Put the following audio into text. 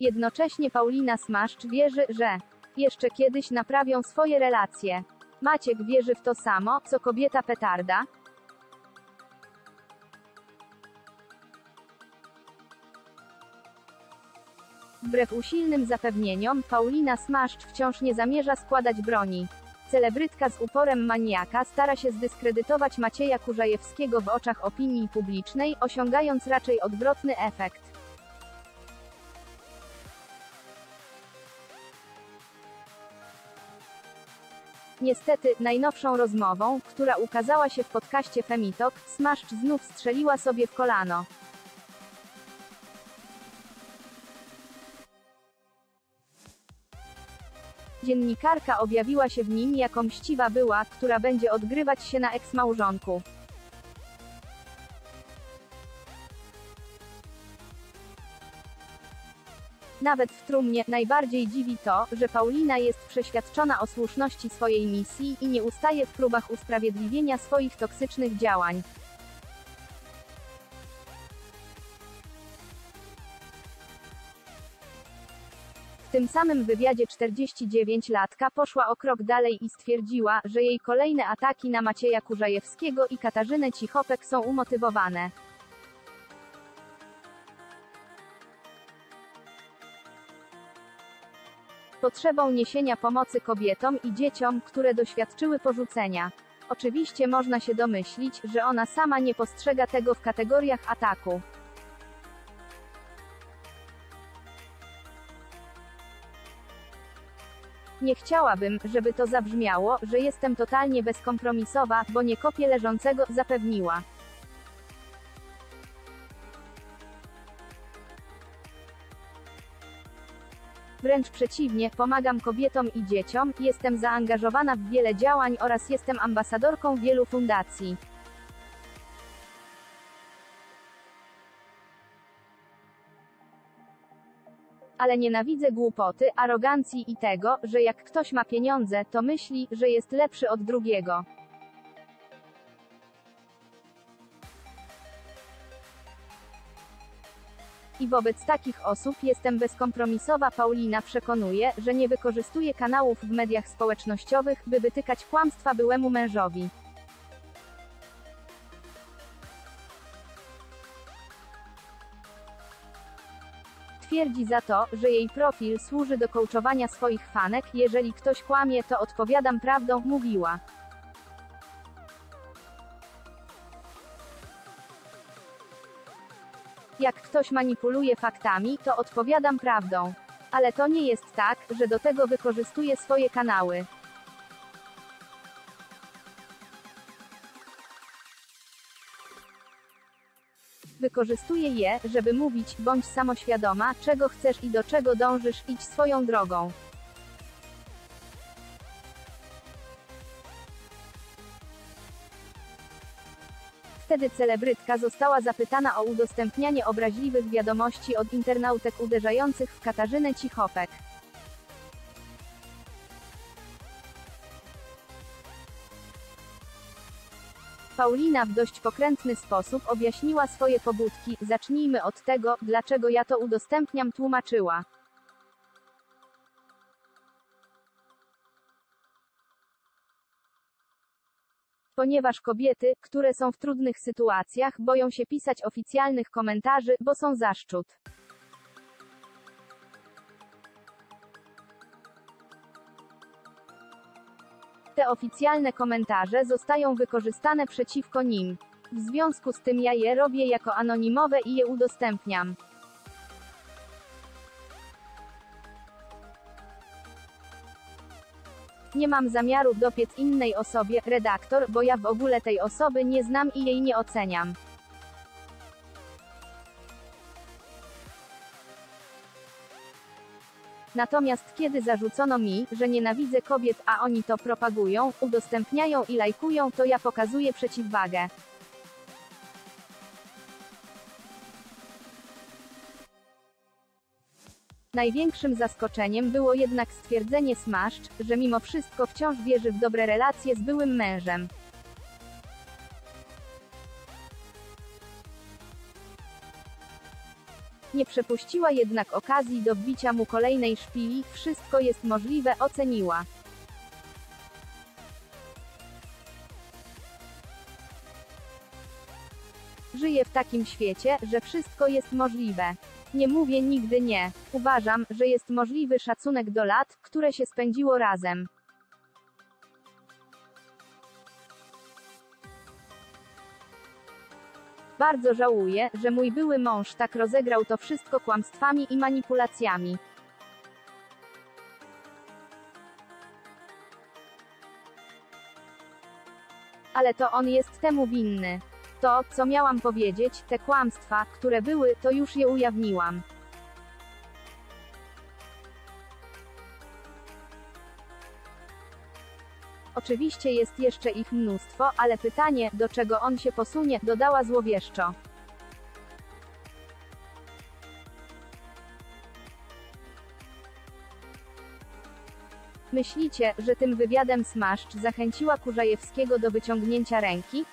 Jednocześnie Paulina Smaszcz wierzy, że jeszcze kiedyś naprawią swoje relacje. Maciek wierzy w to samo, co kobieta petarda. Wbrew usilnym zapewnieniom, Paulina Smaszcz wciąż nie zamierza składać broni. Celebrytka z uporem maniaka stara się zdyskredytować Macieja Kurzajewskiego w oczach opinii publicznej, osiągając raczej odwrotny efekt. Niestety, najnowszą rozmową, która ukazała się w podcaście Femitok, Smaszcz znów strzeliła sobie w kolano. Dziennikarka objawiła się w nim jako mściwa była, która będzie odgrywać się na eksmałżonku. Nawet w trumnie, najbardziej dziwi to, że Paulina jest przeświadczona o słuszności swojej misji i nie ustaje w próbach usprawiedliwienia swoich toksycznych działań. W tym samym wywiadzie 49-latka poszła o krok dalej i stwierdziła, że jej kolejne ataki na Macieja Kurzajewskiego i Katarzynę Cichopek są umotywowane. Potrzebą niesienia pomocy kobietom i dzieciom, które doświadczyły porzucenia. Oczywiście można się domyślić, że ona sama nie postrzega tego w kategoriach ataku. Nie chciałabym, żeby to zabrzmiało, że jestem totalnie bezkompromisowa, bo nie kopię leżącego, zapewniła. Wręcz przeciwnie, pomagam kobietom i dzieciom, jestem zaangażowana w wiele działań oraz jestem ambasadorką wielu fundacji. Ale nienawidzę głupoty, arogancji i tego, że jak ktoś ma pieniądze, to myśli, że jest lepszy od drugiego. I wobec takich osób jestem bezkompromisowa. Paulina przekonuje, że nie wykorzystuje kanałów w mediach społecznościowych, by wytykać kłamstwa byłemu mężowi. Twierdzi za to, że jej profil służy do coachowania swoich fanek, jeżeli ktoś kłamie, to odpowiadam prawdą, mówiła. Jak ktoś manipuluje faktami, to odpowiadam prawdą. Ale to nie jest tak, że do tego wykorzystuję swoje kanały. Wykorzystuję je, żeby mówić, bądź samoświadoma, czego chcesz i do czego dążysz, idź swoją drogą. Wtedy celebrytka została zapytana o udostępnianie obraźliwych wiadomości od internautek uderzających w Katarzynę Cichopek. Paulina w dość pokrętny sposób objaśniła swoje pobudki. Zacznijmy od tego, dlaczego ja to udostępniam, tłumaczyła. Ponieważ kobiety, które są w trudnych sytuacjach, boją się pisać oficjalnych komentarzy, bo są zaszczut. Te oficjalne komentarze zostają wykorzystane przeciwko nim. W związku z tym ja je robię jako anonimowe i je udostępniam. Nie mam zamiaru dopiec innej osobie, redaktor, bo ja w ogóle tej osoby nie znam i jej nie oceniam. Natomiast kiedy zarzucono mi, że nienawidzę kobiet, a oni to propagują, udostępniają i lajkują, to ja pokazuję przeciwwagę. Największym zaskoczeniem było jednak stwierdzenie Smaszcz, że mimo wszystko wciąż wierzy w dobre relacje z byłym mężem. Nie przepuściła jednak okazji do wbicia mu kolejnej szpili, wszystko jest możliwe, oceniła. Żyję w takim świecie, że wszystko jest możliwe. Nie mówię nigdy nie. Uważam, że jest możliwy szacunek do lat, które się spędziło razem. Bardzo żałuję, że mój były mąż tak rozegrał to wszystko kłamstwami i manipulacjami. Ale to on jest temu winny. To, co miałam powiedzieć, te kłamstwa, które były, to już je ujawniłam. Oczywiście jest jeszcze ich mnóstwo, ale pytanie, do czego on się posunie, dodała złowieszczo. Myślicie, że tym wywiadem Smaszcz zachęciła Kurzajewskiego do wyciągnięcia ręki?